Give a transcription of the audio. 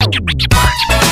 Watch me